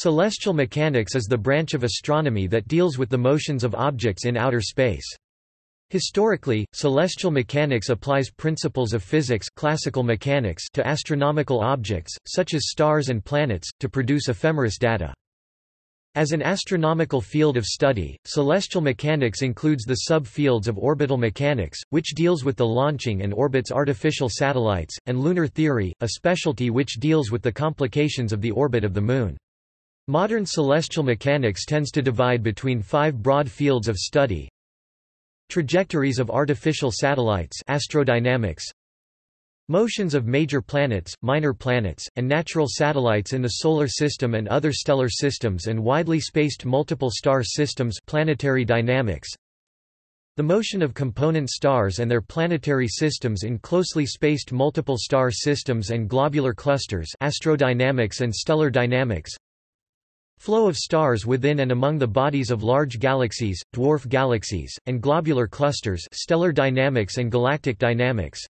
Celestial mechanics is the branch of astronomy that deals with the motions of objects in outer space. Historically, celestial mechanics applies principles of physics classical mechanics to astronomical objects, such as stars and planets, to produce ephemeris data. As an astronomical field of study, celestial mechanics includes the subfields of orbital mechanics, which deals with the launching and orbits artificial satellites, and lunar theory, a specialty which deals with the complications of the orbit of the Moon. Modern celestial mechanics tends to divide between five broad fields of study. Trajectories of artificial satellites astrodynamics, Motions of major planets, minor planets, and natural satellites in the Solar System and other stellar systems and widely spaced multiple star systems planetary dynamics, the motion of component stars and their planetary systems in closely spaced multiple star systems and globular clusters astrodynamics and stellar dynamics Flow of stars within and among the bodies of large galaxies, dwarf galaxies, and globular clusters stellar dynamics and galactic dynamics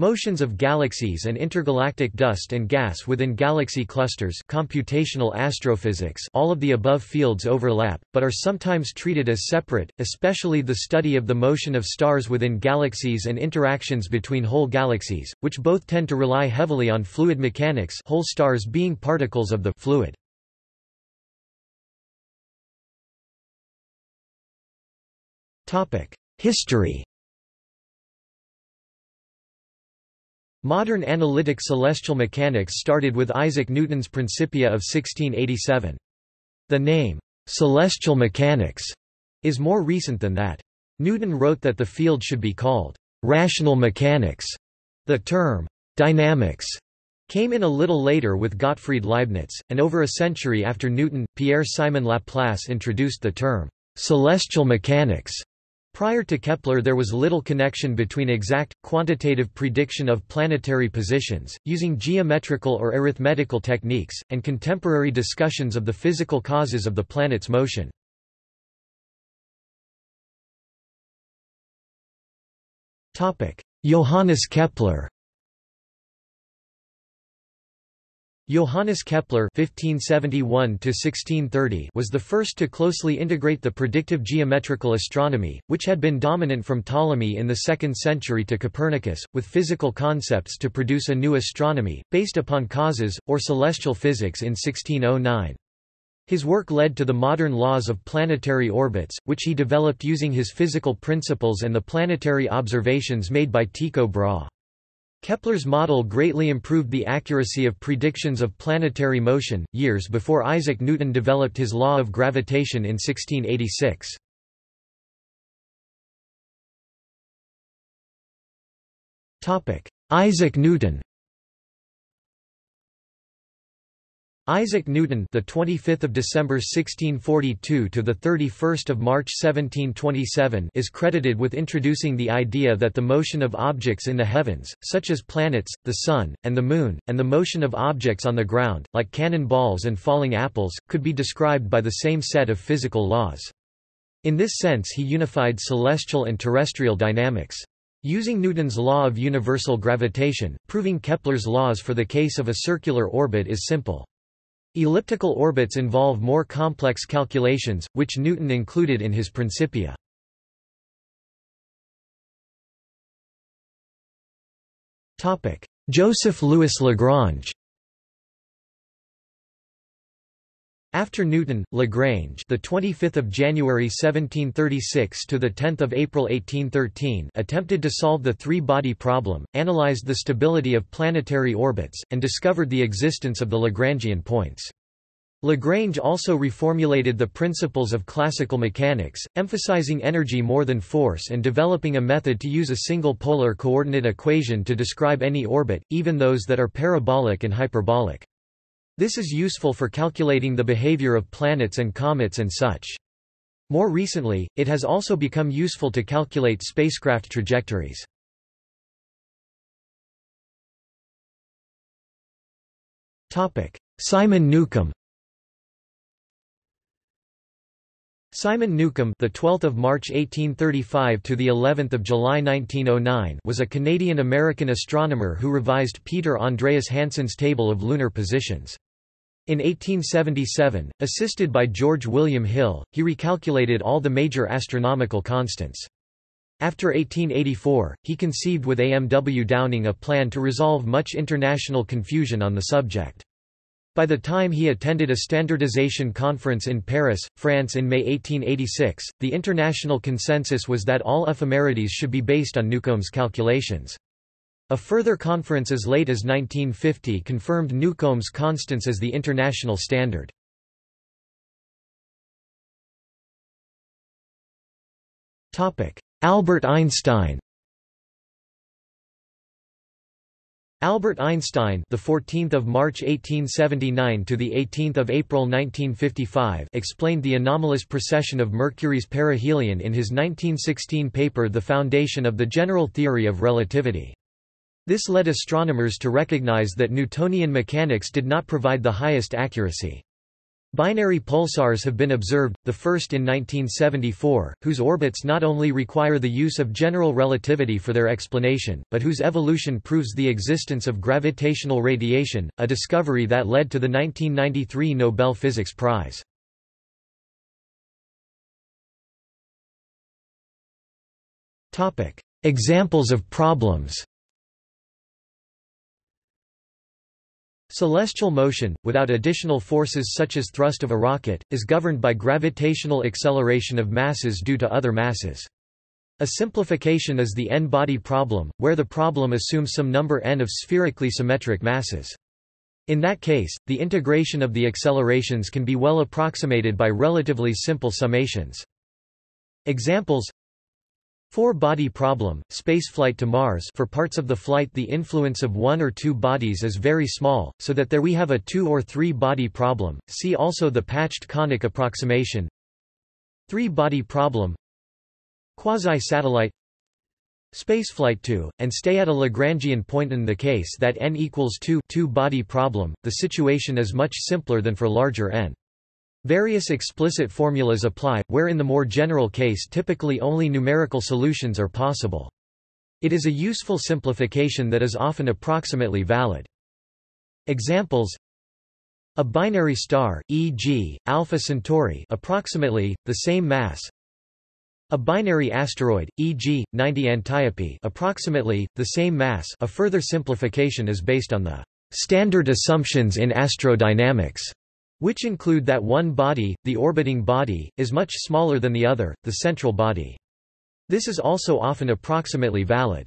Motions of galaxies and intergalactic dust and gas within galaxy clusters computational astrophysics all of the above fields overlap, but are sometimes treated as separate, especially the study of the motion of stars within galaxies and interactions between whole galaxies, which both tend to rely heavily on fluid mechanics whole stars being particles of the fluid. History Modern analytic celestial mechanics started with Isaac Newton's Principia of 1687. The name, celestial mechanics, is more recent than that. Newton wrote that the field should be called rational mechanics. The term, dynamics, came in a little later with Gottfried Leibniz, and over a century after Newton, Pierre-Simon Laplace introduced the term, celestial mechanics. Prior to Kepler there was little connection between exact, quantitative prediction of planetary positions, using geometrical or arithmetical techniques, and contemporary discussions of the physical causes of the planet's motion. Johannes Kepler Johannes Kepler (1571–1630) was the first to closely integrate the predictive geometrical astronomy, which had been dominant from Ptolemy in the 2nd century to Copernicus, with physical concepts to produce a new astronomy, based upon causes, or celestial physics in 1609. His work led to the modern laws of planetary orbits, which he developed using his physical principles and the planetary observations made by Tycho Brahe. Kepler's model greatly improved the accuracy of predictions of planetary motion, years before Isaac Newton developed his law of gravitation in 1686. Isaac Newton Isaac Newton, the 25th of December 1642 to the 31st of March 1727, is credited with introducing the idea that the motion of objects in the heavens, such as planets, the sun, and the moon, and the motion of objects on the ground, like cannon balls and falling apples, could be described by the same set of physical laws. In this sense he unified celestial and terrestrial dynamics. Using Newton's law of universal gravitation, proving Kepler's laws for the case of a circular orbit is simple. Elliptical orbits involve more complex calculations, which Newton included in his Principia. Joseph Louis Lagrange After Newton, Lagrange, the 25th of January 1736 to the 10th of April 1813, attempted to solve the three-body problem, analyzed the stability of planetary orbits, and discovered the existence of the Lagrangian points. Lagrange also reformulated the principles of classical mechanics, emphasizing energy more than force and developing a method to use a single polar coordinate equation to describe any orbit, even those that are parabolic and hyperbolic. This is useful for calculating the behavior of planets and comets and such. More recently, it has also become useful to calculate spacecraft trajectories. Simon Newcomb Simon Newcomb, the 12th of March 1835 to the 11th of July 1909, was a Canadian-American astronomer who revised Peter Andreas Hansen's table of lunar positions. In 1877, assisted by George William Hill, he recalculated all the major astronomical constants. After 1884, he conceived with A. M. W. Downing a plan to resolve much international confusion on the subject. By the time he attended a standardization conference in Paris, France in May 1886, the international consensus was that all ephemerides should be based on Newcomb's calculations. A further conference as late as 1950 confirmed Newcomb's constants as the international standard. Albert Einstein Albert Einstein, the 14th of March 1879 to the 18th of April 1955, explained the anomalous precession of Mercury's perihelion in his 1916 paper The Foundation of the General Theory of Relativity. This led astronomers to recognize that Newtonian mechanics did not provide the highest accuracy. Binary pulsars have been observed, the first in 1974, whose orbits not only require the use of general relativity for their explanation, but whose evolution proves the existence of gravitational radiation, a discovery that led to the 1993 Nobel Physics Prize. Examples of problems Celestial motion, without additional forces such as thrust of a rocket, is governed by gravitational acceleration of masses due to other masses. A simplification is the n-body problem, where the problem assumes some number n of spherically symmetric masses. In that case, the integration of the accelerations can be well approximated by relatively simple summations. Examples Four-body problem, spaceflight to Mars for parts of the flight. The influence of one or two bodies is very small, so that there we have a two- or three-body problem, see also the patched conic approximation. Three-body problem. Quasi-satellite. Spaceflight to, and stay at a Lagrangian point in the case that n equals 2 two-body problem, the situation is much simpler than for larger n. Various explicit formulas apply, where in the more general case typically only numerical solutions are possible. It is a useful simplification that is often approximately valid. Examples A binary star, e.g., Alpha Centauri approximately, the same mass A binary asteroid, e.g., 90 Antiope approximately, the same mass a further simplification is based on the standard assumptions in astrodynamics which include that one body, the orbiting body, is much smaller than the other, the central body. This is also often approximately valid.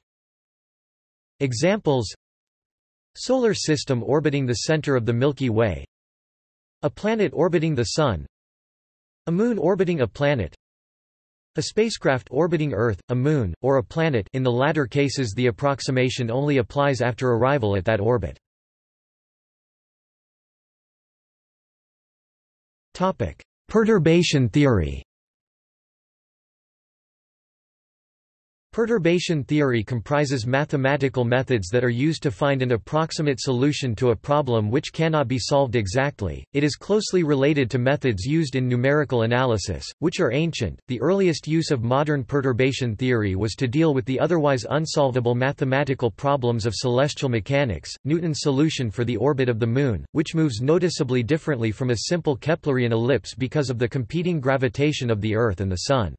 Examples Solar system orbiting the center of the Milky Way A planet orbiting the Sun A moon orbiting a planet a spacecraft orbiting Earth, a moon, or a planet in the latter cases the approximation only applies after arrival at that orbit. Perturbation theory Perturbation theory comprises mathematical methods that are used to find an approximate solution to a problem which cannot be solved exactly. It is closely related to methods used in numerical analysis, which are ancient. The earliest use of modern perturbation theory was to deal with the otherwise unsolvable mathematical problems of celestial mechanics, Newton's solution for the orbit of the Moon, which moves noticeably differently from a simple Keplerian ellipse because of the competing gravitation of the Earth and the Sun.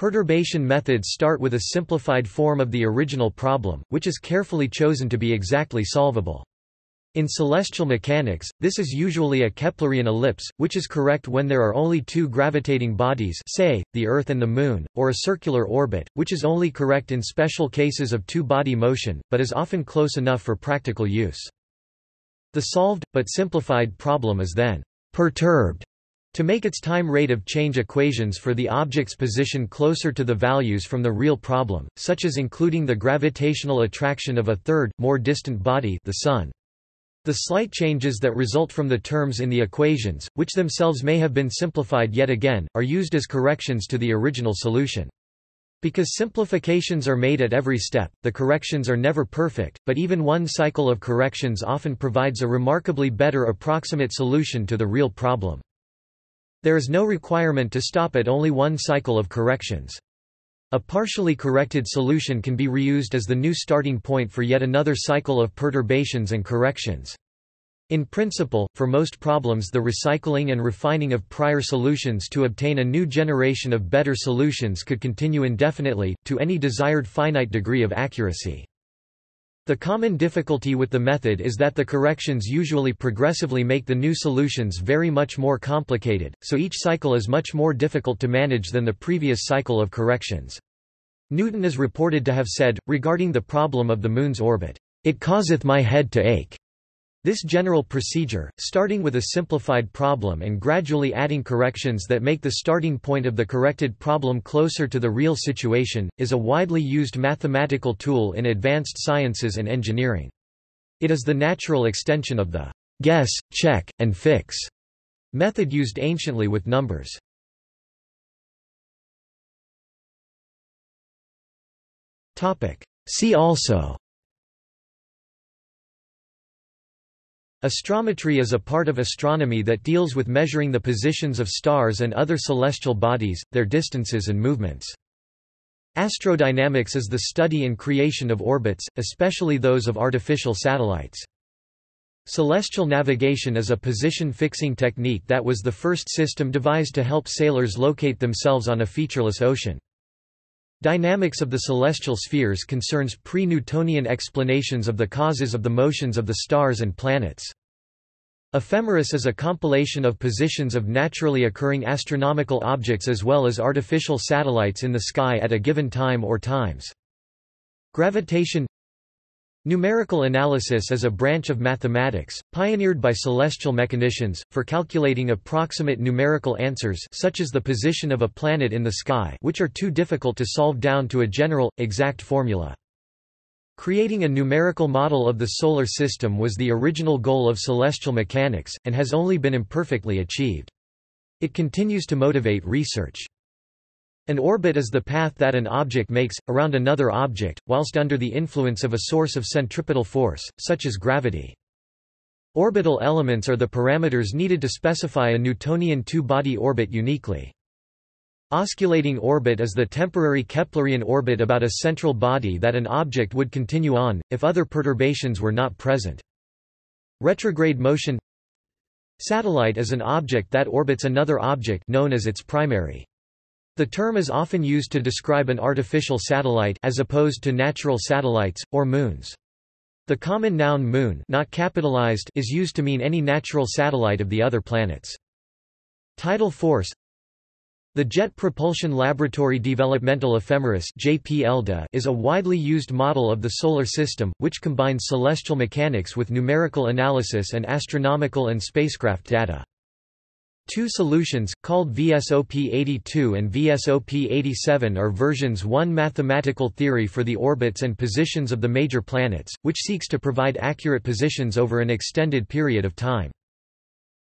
Perturbation methods start with a simplified form of the original problem, which is carefully chosen to be exactly solvable. In celestial mechanics, this is usually a Keplerian ellipse, which is correct when there are only two gravitating bodies say, the Earth and the Moon, or a circular orbit, which is only correct in special cases of two-body motion, but is often close enough for practical use. The solved, but simplified problem is then perturbed to make its time rate of change equations for the object's position closer to the values from the real problem, such as including the gravitational attraction of a third, more distant body the Sun. The slight changes that result from the terms in the equations, which themselves may have been simplified yet again, are used as corrections to the original solution. Because simplifications are made at every step, the corrections are never perfect, but even one cycle of corrections often provides a remarkably better approximate solution to the real problem. There is no requirement to stop at only one cycle of corrections. A partially corrected solution can be reused as the new starting point for yet another cycle of perturbations and corrections. In principle, for most problems the recycling and refining of prior solutions to obtain a new generation of better solutions could continue indefinitely, to any desired finite degree of accuracy. The common difficulty with the method is that the corrections usually progressively make the new solutions very much more complicated, so each cycle is much more difficult to manage than the previous cycle of corrections. Newton is reported to have said, regarding the problem of the Moon's orbit, "...it causeth my head to ache." This general procedure, starting with a simplified problem and gradually adding corrections that make the starting point of the corrected problem closer to the real situation, is a widely used mathematical tool in advanced sciences and engineering. It is the natural extension of the guess, check, and fix method used anciently with numbers. See also Astrometry is a part of astronomy that deals with measuring the positions of stars and other celestial bodies, their distances and movements. Astrodynamics is the study and creation of orbits, especially those of artificial satellites. Celestial navigation is a position-fixing technique that was the first system devised to help sailors locate themselves on a featureless ocean. Dynamics of the celestial spheres concerns pre-Newtonian explanations of the causes of the motions of the stars and planets. Ephemeris is a compilation of positions of naturally occurring astronomical objects as well as artificial satellites in the sky at a given time or times. Gravitation Numerical analysis is a branch of mathematics, pioneered by celestial mechanicians, for calculating approximate numerical answers such as the position of a planet in the sky which are too difficult to solve down to a general, exact formula. Creating a numerical model of the Solar System was the original goal of celestial mechanics, and has only been imperfectly achieved. It continues to motivate research. An orbit is the path that an object makes, around another object, whilst under the influence of a source of centripetal force, such as gravity. Orbital elements are the parameters needed to specify a Newtonian two-body orbit uniquely. Osculating orbit is the temporary Keplerian orbit about a central body that an object would continue on, if other perturbations were not present. Retrograde motion Satellite is an object that orbits another object known as its primary. The term is often used to describe an artificial satellite as opposed to natural satellites, or moons. The common noun moon not capitalized is used to mean any natural satellite of the other planets. Tidal force The Jet Propulsion Laboratory Developmental Ephemeris is a widely used model of the Solar System, which combines celestial mechanics with numerical analysis and astronomical and spacecraft data. Two solutions, called VSOP-82 and VSOP-87 are versions 1 mathematical theory for the orbits and positions of the major planets, which seeks to provide accurate positions over an extended period of time.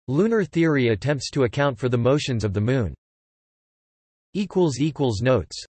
Lunar theory attempts to account for the motions of the Moon. Notes